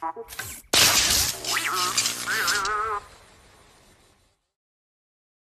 Yeah.